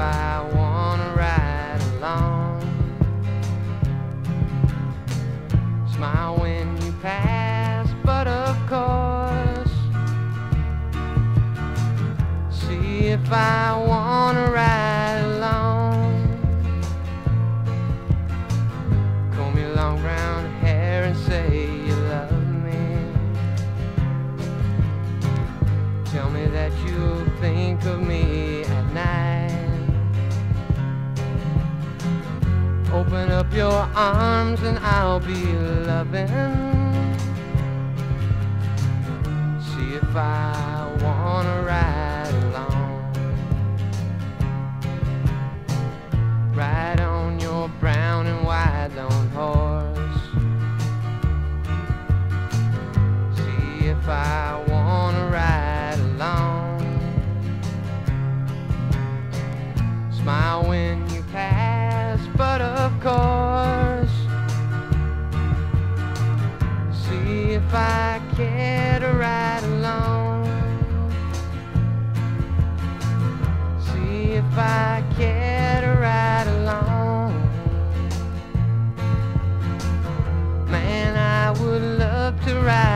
I wanna ride along. Smile when you pass, but of course, see if I wanna ride along. Comb your long brown hair and say you love me. Tell me that you'll think of me Open up your arms and I'll be loving. See if I wanna ride along. Ride on your brown and white lone horse. See if I wanna ride along. Smile. if I care to ride alone. See if I care to ride alone. Man, I would love to ride.